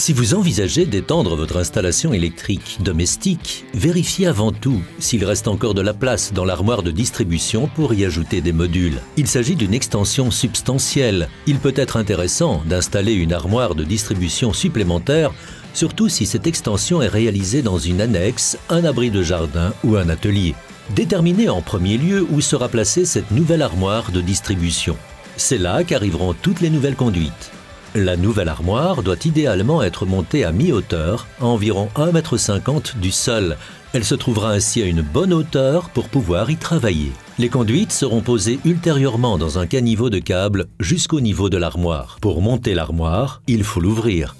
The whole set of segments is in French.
Si vous envisagez d'étendre votre installation électrique domestique, vérifiez avant tout s'il reste encore de la place dans l'armoire de distribution pour y ajouter des modules. Il s'agit d'une extension substantielle. Il peut être intéressant d'installer une armoire de distribution supplémentaire, surtout si cette extension est réalisée dans une annexe, un abri de jardin ou un atelier. Déterminez en premier lieu où sera placée cette nouvelle armoire de distribution. C'est là qu'arriveront toutes les nouvelles conduites. La nouvelle armoire doit idéalement être montée à mi-hauteur, à environ 1,50 m du sol. Elle se trouvera ainsi à une bonne hauteur pour pouvoir y travailler. Les conduites seront posées ultérieurement dans un caniveau de câble jusqu'au niveau de l'armoire. Pour monter l'armoire, il faut l'ouvrir.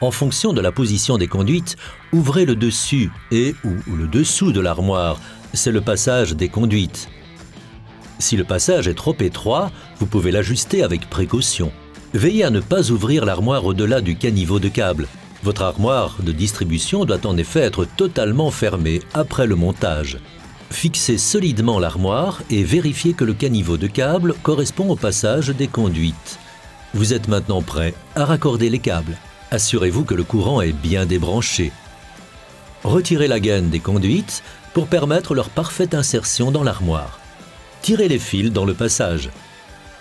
En fonction de la position des conduites, ouvrez le dessus et ou le dessous de l'armoire. C'est le passage des conduites. Si le passage est trop étroit, vous pouvez l'ajuster avec précaution. Veillez à ne pas ouvrir l'armoire au-delà du caniveau de câble. Votre armoire de distribution doit en effet être totalement fermée après le montage. Fixez solidement l'armoire et vérifiez que le caniveau de câble correspond au passage des conduites. Vous êtes maintenant prêt à raccorder les câbles. Assurez-vous que le courant est bien débranché. Retirez la gaine des conduites pour permettre leur parfaite insertion dans l'armoire tirez les fils dans le passage.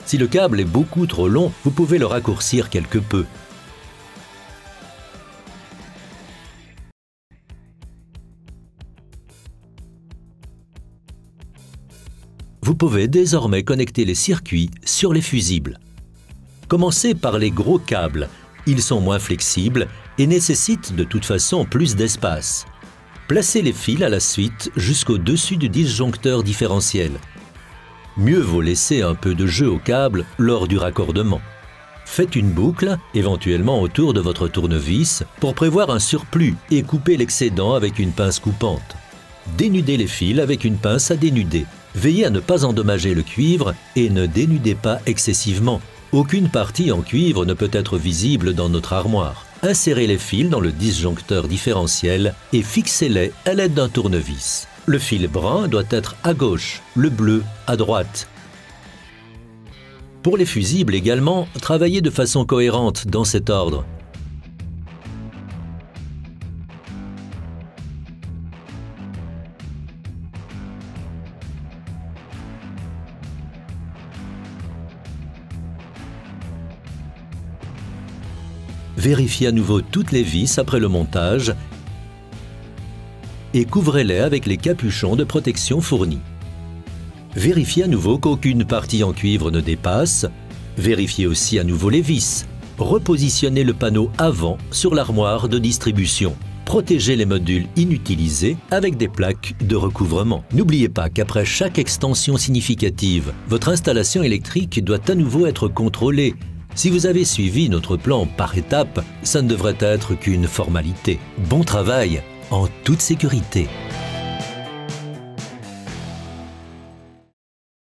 Si le câble est beaucoup trop long, vous pouvez le raccourcir quelque peu. Vous pouvez désormais connecter les circuits sur les fusibles. Commencez par les gros câbles. Ils sont moins flexibles et nécessitent de toute façon plus d'espace. Placez les fils à la suite jusqu'au-dessus du disjoncteur différentiel mieux vaut laisser un peu de jeu au câble lors du raccordement. Faites une boucle, éventuellement autour de votre tournevis, pour prévoir un surplus et couper l'excédent avec une pince coupante. Dénudez les fils avec une pince à dénuder. Veillez à ne pas endommager le cuivre et ne dénudez pas excessivement. Aucune partie en cuivre ne peut être visible dans notre armoire. Insérez les fils dans le disjoncteur différentiel et fixez-les à l'aide d'un tournevis. Le fil brun doit être à gauche, le bleu à droite. Pour les fusibles également, travaillez de façon cohérente dans cet ordre. Vérifiez à nouveau toutes les vis après le montage et couvrez-les avec les capuchons de protection fournis. Vérifiez à nouveau qu'aucune partie en cuivre ne dépasse. Vérifiez aussi à nouveau les vis. Repositionnez le panneau avant sur l'armoire de distribution. Protégez les modules inutilisés avec des plaques de recouvrement. N'oubliez pas qu'après chaque extension significative, votre installation électrique doit à nouveau être contrôlée. Si vous avez suivi notre plan par étapes, ça ne devrait être qu'une formalité. Bon travail en toute sécurité.